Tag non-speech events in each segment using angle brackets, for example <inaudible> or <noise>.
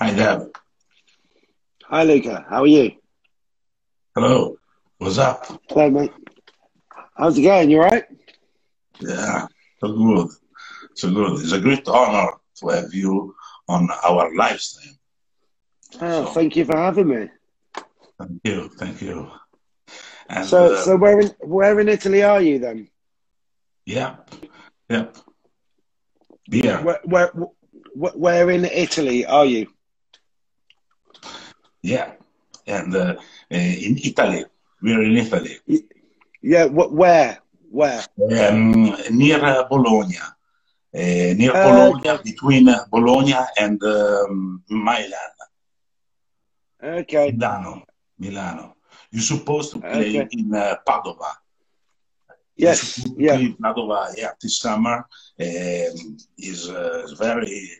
Hi, Dev. Hi, Luca. How are you? Hello. What's up? Hello, mate. How's it going? You all right? Yeah, so good. So good. It's a great honor to have you on our live stream. Oh, So- thank you for having me. Thank you. Thank you. And So, uh, so where in where in Italy are you then? yeah, yeah. Where where where, where in Italy are you? Yeah. And uh, uh, in Italy, we're in Italy, Yeah, wh- where where? um, near uh, Bologna. Uh, near Uh, Bologna, between uh, Bologna and um, Milan. Okay, Milano, Milano. You're supposed to play Okay. in uh, Padova. yes, You're supposed to yeah. in Padova, yeah, this summer. Um, is uh, very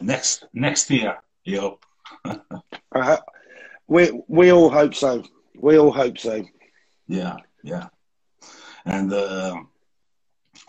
next next year. You hope. Uh, we we all hope so. We all hope so. Yeah, yeah. And uh,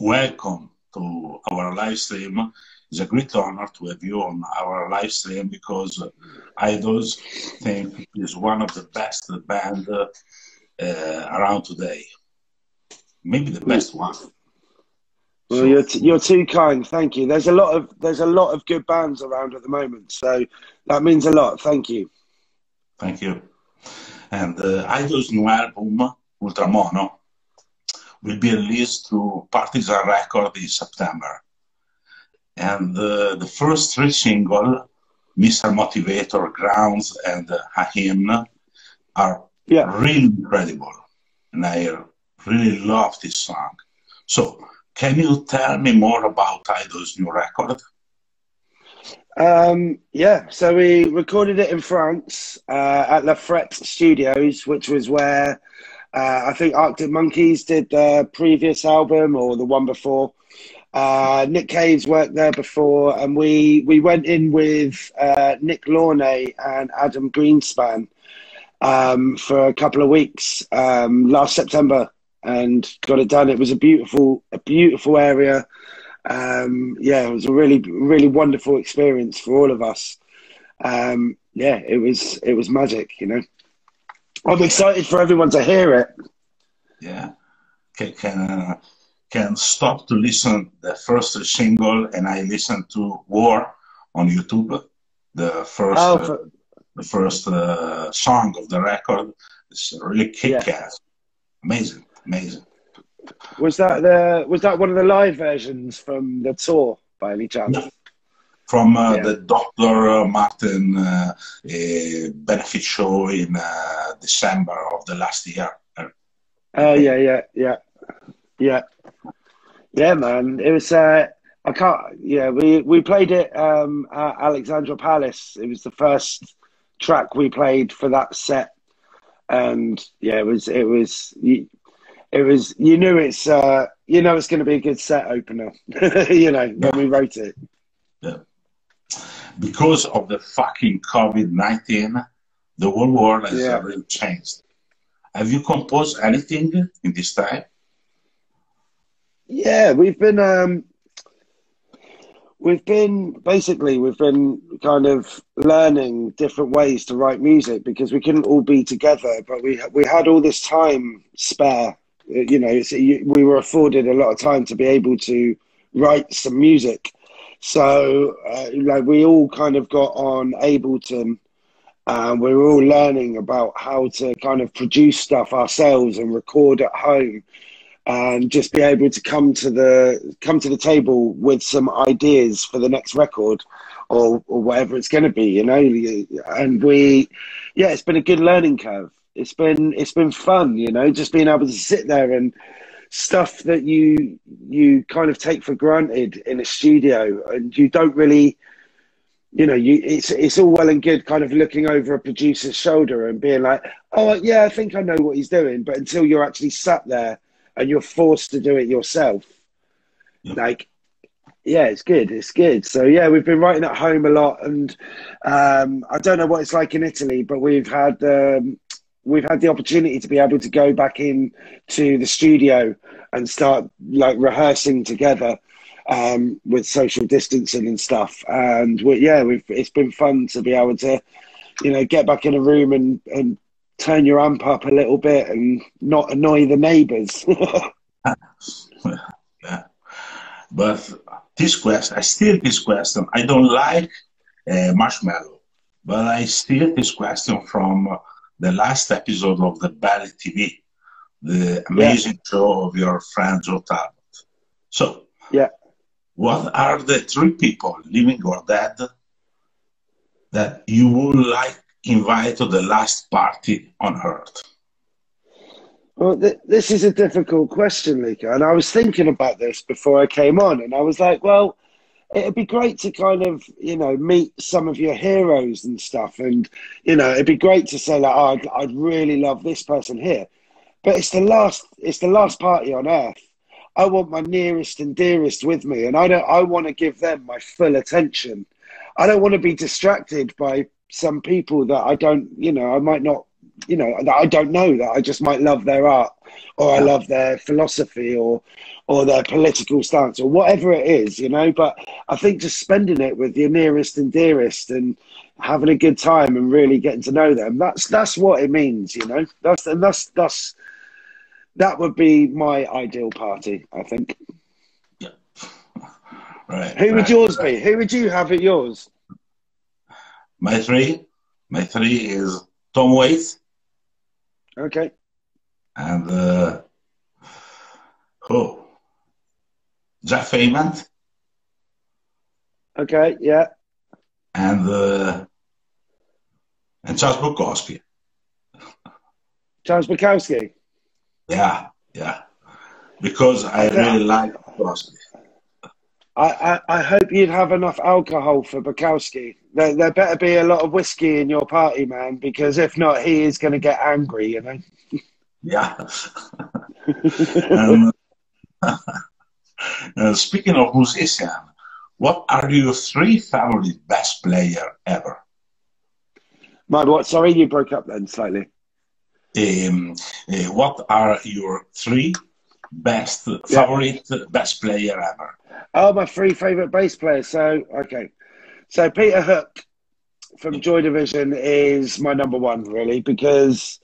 welcome to our live stream. It's a great honor to have you on our live stream because Idles think is one of the best band uh, around today. Maybe the best one. Well, you're t- you're too kind. Thank you. There's a lot of there's a lot of good bands around at the moment, so that means a lot. Thank you. Thank you. And uh, Idles' new album, Ultra Mono, will be released through Partisan Record in September. And uh, the first three singles, Mr. Motivator, Grounds, and uh, A are Yeah. really incredible. And I really love this song. So, can you tell me more about Idles' new record? Um, yeah, so we recorded it in France uh, at La Frette Studios, which was where uh, I think Arctic Monkeys did their previous album or the one before. Uh, Nick Cave's worked there before, and we we went in with uh, Nick Launay and Adam Greenspan um, for a couple of weeks um, last September, and got it done. It was a beautiful a beautiful area um, yeah, it was a really, really wonderful experience for all of us. Um, yeah, it was, it was magic, you know. I'm excited for everyone to hear it. yeah can can, uh, can stop to listen the first single and I listen to War on YouTube the first Oh, uh, for, the first uh, song of the record is really kick ass amazing amazing was that the was that one of the live versions from the tour by any chance? Yeah. from uh, Yeah. the Dr. uh, Martin uh, uh, benefit show in uh, December of the last year Uh, Oh yeah, yeah, yeah, yeah, yeah, man. It was. Uh, I can't. Yeah, we we played it um, at Alexandra Palace. It was the first track we played for that set, and yeah, it was. It was. It was. You knew it's. Uh, you know it's going to be a good set opener. <laughs> you know when we wrote it. Yeah. because of the fucking COVID 19, the whole world has Yeah. really changed. Have you composed anything in this time? Yeah, we've been um we've been basically we've been kind of learning different ways to write music because we couldn't all be together, but we we had all this time spare. Uh, You know, you, we were afforded a lot of time to be able to write some music. So, uh, like, we all kind of got on Ableton. And we were all learning about how to kind of produce stuff ourselves and record at home and just be able to come to the come to the table with some ideas for the next record or, or whatever it's going to be you know and we yeah it's been a good learning curve it's been it's been fun you know just being able to sit there and stuff that you you kind of take for granted in a studio and you don't really you know you it's it's all well and good kind of looking over a producer's shoulder and being like oh yeah i think i know what he's doing but until you're actually sat there and you're forced to do it yourself. Yeah. Like, yeah, it's good. It's good. So yeah, we've been writing at home a lot, and um, I don't know what it's like in Italy, but we've had um, we've had the opportunity to be able to go back in to the studio and start like rehearsing together. um, with social distancing and stuff. And we, yeah, we've, it's been fun to be able to, you know, get back in a room and, and turn your amp up a little bit and not annoy the neighbours. <laughs> yeah. But this question, I still this question. I don't like uh, Marshmello, but I steal this question from the last episode of the Balley TV, the amazing yeah. show of your friend Joe Talbot. So, yeah, what are the three people, living or dead, that you would like invite to the last party on Earth? Well, th- this is a difficult question, Luca. And I was thinking about this before I came on, and I was like, well, it'd be great to kind of, you know, meet some of your heroes and stuff. And, you know, it'd be great to say, like, oh, I'd, I'd really love this person here. But it's the last, it's the last party on earth. I want my nearest and dearest with me, and I don't. I want to give them my full attention. I don't want to be distracted by some people that I don't, you know, I might not you know that I don't know that I just might love their art or I love their philosophy or or their political stance or whatever it is, you know. But I think just spending it with your nearest and dearest and having a good time and really getting to know them that's that's what it means, you know. That's and that's that's that would be my ideal party, I think. Yeah. Right. Who right, would yours right. be? Who would you have at yours? My three, my three is Tom Waits. Okay. And uh, oh, Jeff Ament. Okay, yeah. And uh, and Charles Bukowski. Charles Bukowski. Yeah, yeah. Because I really like Bukowski. I, I, I, hope you'd have enough alcohol for Bukowski. There, there better be a lot of whiskey in your party, man, because if not, he is going to get angry, you know? Yeah. um, <laughs> uh, speaking of musician, what are your three favorite best player ever? My what? Sorry, you broke up then slightly. Um, uh, what are your three best yeah. favorite best player ever? Oh, my three favorite bass players. So okay, so Peter Hook from Joy Division is my number one, really, because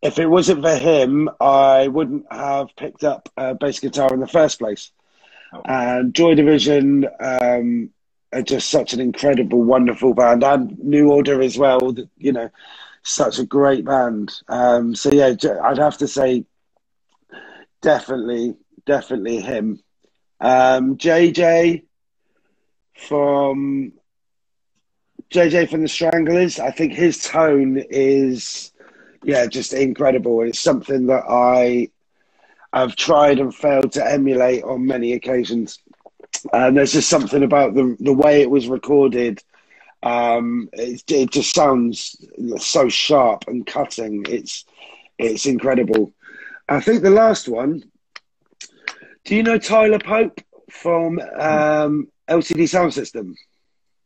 if it wasn't for him, I wouldn't have picked up a bass guitar in the first place. Oh. And Joy Division um, are just such an incredible, wonderful band, and New Order as well. You know, such a great band. Um, so yeah, I'd have to say, definitely, definitely him. Um, JJ from JJ from the Stranglers. I think his tone is, yeah, just incredible. It's something that I have tried and failed to emulate on many occasions. And there's just something about the the way it was recorded. Um, it, it just sounds so sharp and cutting. It's it's incredible. I think the last one do you know Tyler Pope from um, LCD Soundsystem?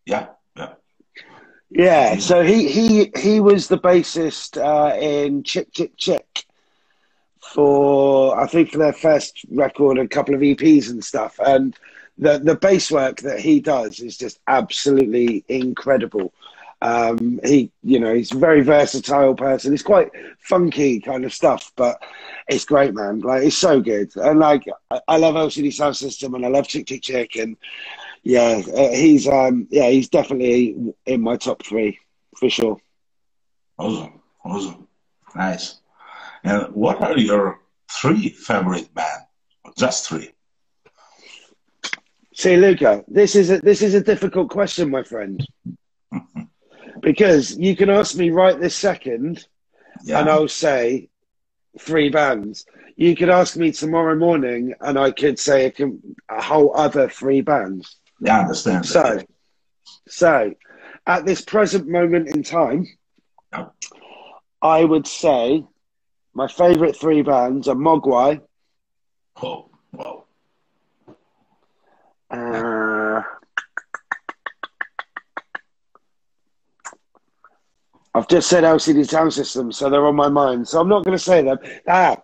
Yeah, yeah. Yeah, so he he he was the bassist uh, in Chick Chick Chick for I think for their first record, and a couple of EPs and stuff, and the the bass work that he does is just absolutely incredible. Um, he, you know, he's a very versatile person. He's quite funky kind of stuff, but it's great, man. Like it's so good. And like I, I love LCD Sound System and I love Chick Chick Chick and yeah, uh, he's um yeah he's definitely in my top three for sure. Awesome, awesome, nice. And what are your three favorite bands? Just three. See, Luca, this is a this is a difficult question, my friend. <laughs> because you can ask me right this second, yeah. and I'll say three bands. You could ask me tomorrow morning, and I could say a, a whole other three bands. Yeah, I understand. So, so at this present moment in time. I would say my favourite three bands are Mogwai. Oh, wow. Uh, I've just said LCD Soundsystem, so they're on my mind. So I'm not going to say them. Ah,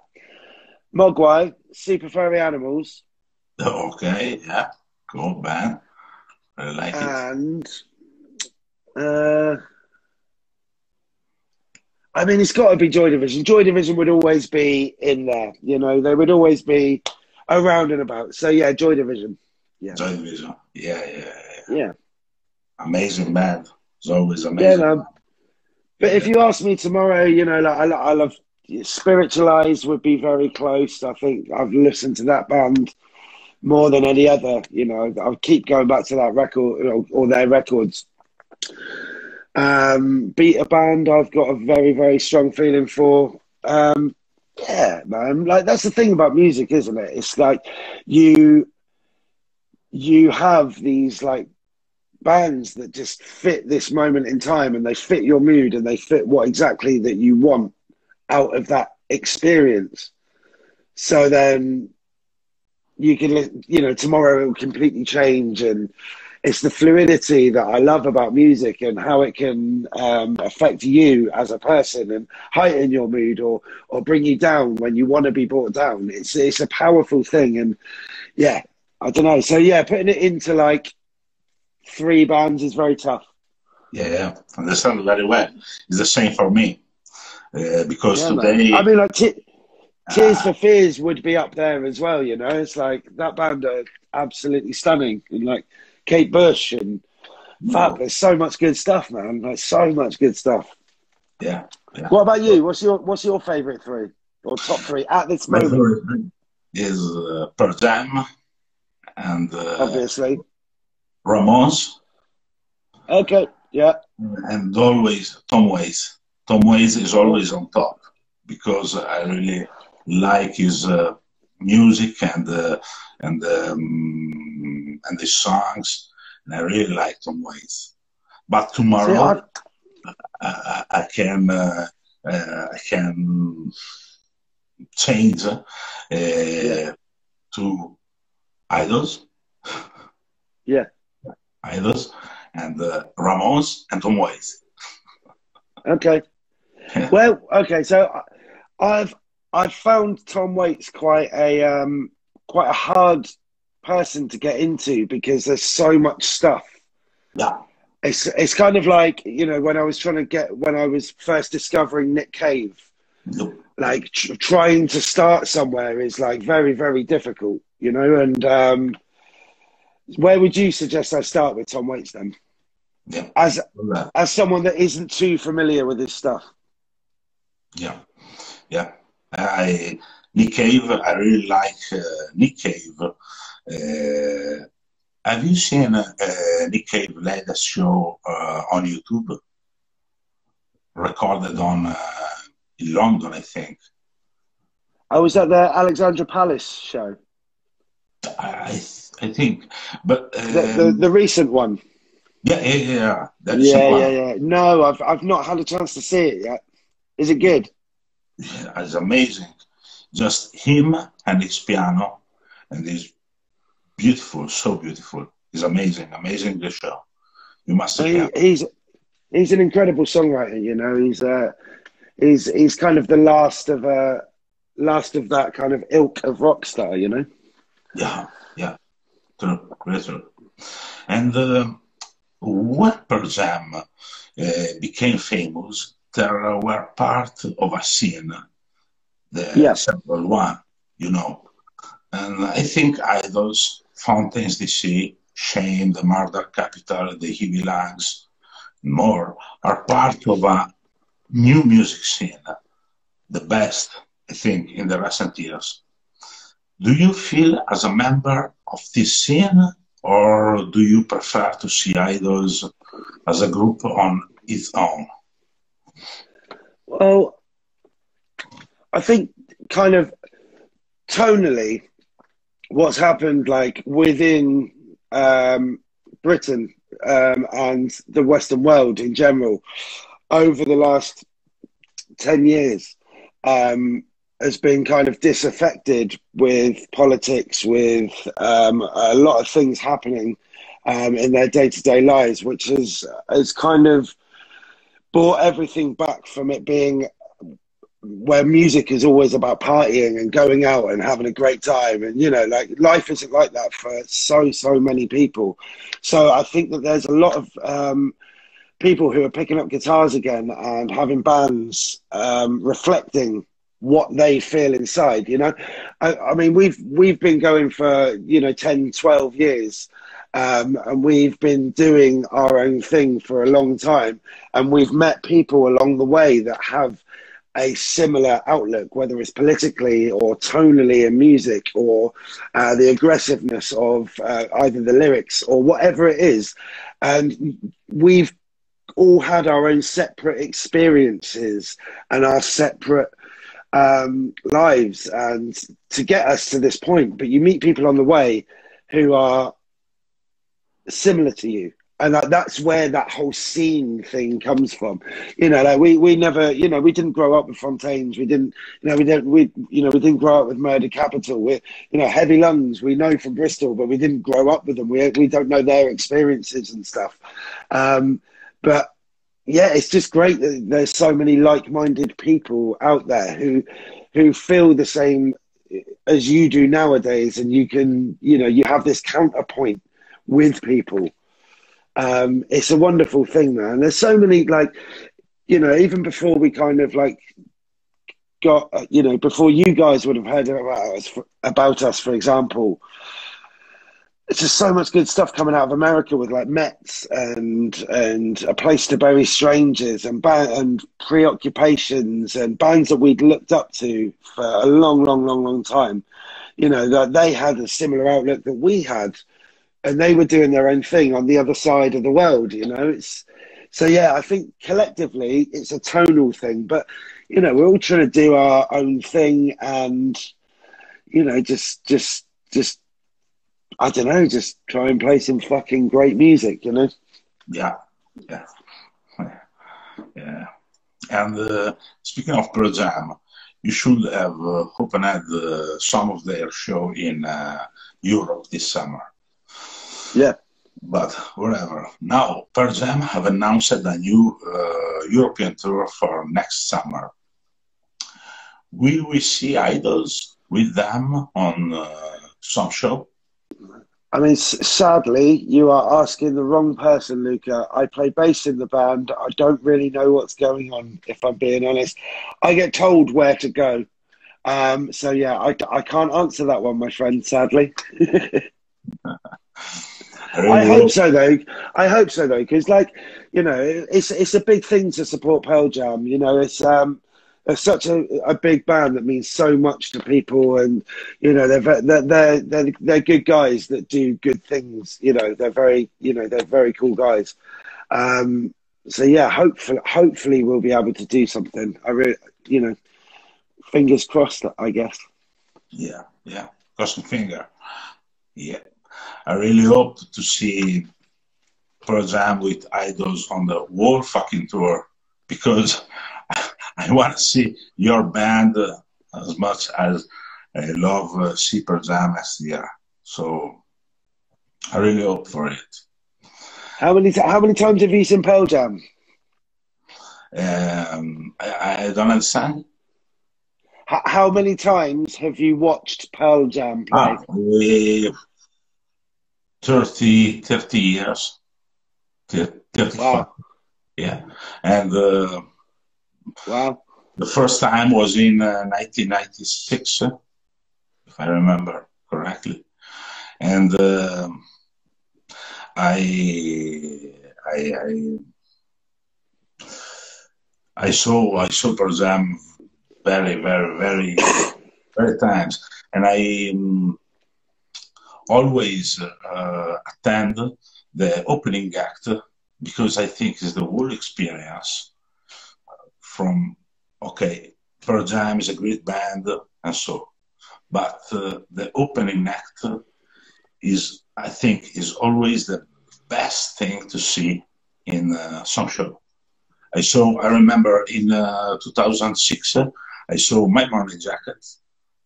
Mogwai, Super Furry Animals, Okay, yeah, cool band. I like it. and uh, I mean, it's got to be Joy Division. Joy Division would always be in there. You know, they would always be around and about. So yeah, Joy Division. Yeah, Joy Division. Yeah, yeah, yeah. yeah, Amazing band. It's always yeah. amazing. No. But if you ask me tomorrow, you know, like I, I love Spiritualized would be very close. I think I've listened to that band more than any other. You know, I'll keep going back to that record or, or their records. Um, Beta Band, I've got a very, very strong feeling for. Um, yeah, man. Like that's the thing about music, isn't it? It's like you you have these like bands that just fit this moment in time and they fit your mood and they fit what exactly that you want out of that experience. So then you can, you know, tomorrow it will completely change. And it's the fluidity that I love about music and how it can um, affect you as a person and heighten your mood or, or bring you down when you want to be brought down. It's, it's a powerful thing. And yeah, I don't know. So yeah, putting it into like three bands is very tough. Yeah, yeah. Understand very well. It's the same for me. Uh, because Yeah, man. today, I mean, like Te- Tears for Fears would be up there as well. You know, it's like that band are absolutely stunning, and like Kate Bush and fuck, there's so much good stuff, man. Like so much good stuff. yeah, yeah. What about you? What's your What's your favorite three or top three at this My moment? favorite is uh, Pearl Jam and uh, Obviously. Ramones Okay. Yeah. and always Tom Waits. Tom Waits is always on top because I really like his uh, music and uh, and um, and his songs, and I really like Tom Waits. But tomorrow I, I, I can uh, uh, I can change uh, to Idles, yeah. Idles, and uh, Ramones and Tom Waits. Okay. <laughs> Well, okay. So I've I've found Tom Waits quite a um, quite a hard person to get into because there's so much stuff. Yeah, It's it's kind of like you know when I was trying to get when I was first discovering Nick Cave, Yep. like tr- trying to start somewhere is like very very difficult, you know. And um, where would you suggest I start with Tom Waits then, yeah, as yeah. as someone that isn't too familiar with his stuff? Yeah, yeah. I Nick Cave. I really like uh, Nick Cave. Uh, have you seen uh, Nick Cave latest show uh, on YouTube? Recorded on uh, in London, I think. I was at the Alexandra Palace show, I I think, but uh, the, the, the recent one. yeah, yeah, yeah. Yeah, yeah, yeah. No, I've I've not had a chance to see it yet. Is it good? Yeah, It's amazing. Just him and his piano, and it's beautiful, so beautiful. It's amazing, amazing the show. You must So he, he's he's an incredible songwriter. You know, he's uh he's he's kind of the last of uh last of that kind of ilk of rock star. You know. Yeah, yeah, true, very true. And uh, when Pearl Jam uh, became famous, they were part of a scene, the Yeah. Seattle one, you know. And I think Idles, Fontaines DC, Shame, the Murder Capital, the Heavy Lungs, more, are part of a new music scene, the best, I think, in the recent years. Do you feel as a member of this scene, or do you prefer to see Idles as a group on its own? Well, I think kind of tonally, what's happened like within um, Britain um, and the Western world in general over the last 10 years um, has been kind of disaffected with politics, with um, a lot of things happening um, in their day to day lives, which is, has kind of brought everything back from it being where music is always about partying and going out and having a great time. And you know like life isn't like that for so so many people. So i think that there's a lot of um, people who are picking up guitars again and having bands um, reflecting what they feel inside you know? I, I, mean we've we've been going for you know 10 12 years um, and we've been doing our own thing for a long time and we've met people along the way that have a similar outlook, whether it's politically or tonally in music or uh, the aggressiveness of uh, either the lyrics or whatever it is. And we've all had our own separate experiences and our separate um, lives and to get us to this point. But you meet people on the way who are similar to you and that's where that whole scene thing comes from. You know, like we, we never, you know, we didn't grow up with Fontaines. We didn't, you know, we didn't, we, you know, we didn't grow up with Murder Capital. We, you know, Heavy Lungs. We know from Bristol, but we didn't grow up with them. We, we don't know their experiences and stuff. Um, but yeah, it's just great that there's so many like-minded people out there who, who feel the same as you do nowadays, and you can, you know, you have this counterpoint with people um, it's a wonderful thing, man. There's so many like, you know, even before we kind of like got, uh, you know, before you guys would have heard about us, for, about us, for example. It's just so much good stuff coming out of America with like Metz and and a place to bury strangers and ba- and preoccupations and bands that we'd looked up to for a long, long, long, long time. You know that they had a similar outlook that we had and they were doing their own thing on the other side of the world. You know, it's so yeah. I think collectively it's a tonal thing, but you know, we're all trying to do our own thing, and you know, just just just I don't know, just try and play some fucking great music. You know. Yeah. Yeah. Yeah. And uh, speaking of Pearl Jam, you should have uh, opened uh, some of their show in uh, Europe this summer. Yeah. But whatever. Now, Pearl Jam have announced a new uh, European tour for next summer. Will we see Idles with them on uh, some show? I mean, sadly, you are asking the wrong person, Luca. I play bass in the band. I don't really know what's going on, if I'm being honest. I get told where to go. Um, so, yeah, I, I can't answer that one, my friend, sadly. <laughs> <laughs> I hope so though. I hope so though, because like you know, it's it's a big thing to support Pearl Jam. You know, it's um, it's such a, a big band that means so much to people, and you know, they're they're they're they're, they're good guys that do good things. You know, they're very you know they're very cool guys. Um, so yeah, hopefully hopefully we'll be able to do something. I really you know, fingers crossed. I guess. Yeah, yeah, cross crossing finger. Yeah. I really hope to see Pearl Jam with Idles on the world fucking tour because <laughs> I want to see your band uh, as much as I love uh, see Pearl Jam last year. So I really hope for it. How many how many times have you seen Pearl Jam? Um, I, I, don't understand. How, how, many times have you watched Pearl Jam play? Ah, we, 30, 30 years. 35. Wow. Yeah. And uh, wow. the first time was in uh, 1996, if I remember correctly. And uh, I, I, I, I saw I saw Pearl very very very very times, and I um, always uh, attend the opening act because I think it's the whole experience from, okay, Pearl Jam is a great band and so, but uh, the opening act is, I think, is always the best thing to see in uh, some show. I saw, I remember in uh, 2006, I saw My Morning Jacket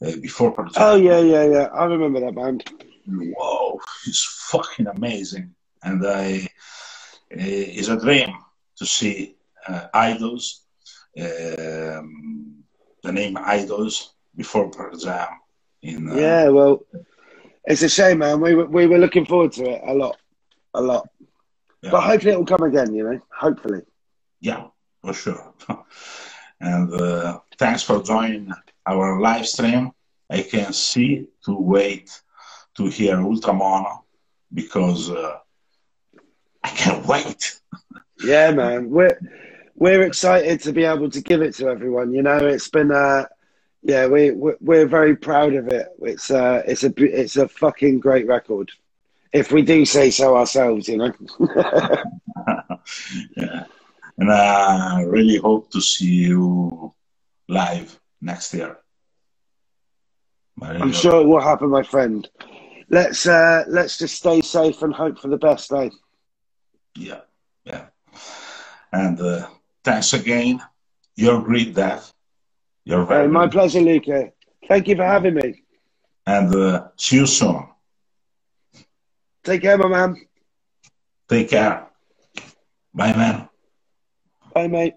uh, before Pearl Jam. Oh, yeah, yeah, yeah. I remember that band whoa, he's fucking amazing. And I, eh, it's a dream to see uh, Idles um, the name Idles before Pearl Jam. In, uh, yeah, well, it's a shame, man. We were, we were looking forward to it a lot, a lot. yeah. But hopefully it will come again, you know. Hopefully. Yeah, for sure. <laughs> and uh, thanks for joining our live stream. I can see to wait to hear Ultra Mono because uh, I can't wait. <laughs> Yeah, man. We're we're excited to be able to give it to everyone. You know, it's been uh yeah, we we're, we're very proud of it. It's uh it's a it's a fucking great record. If we do say so ourselves, you know. <laughs> <laughs> yeah. And I really hope to see you live next year. I'm sure it will happen, my friend. Let's uh let's just stay safe and hope for the best, eh? Yeah, yeah. And uh, thanks again. You're great, Dave. You're very Uh, my pleasure, Luca. Thank you for having me. And uh, see you soon. Take care, my man. Take care. Bye, man. Bye, mate.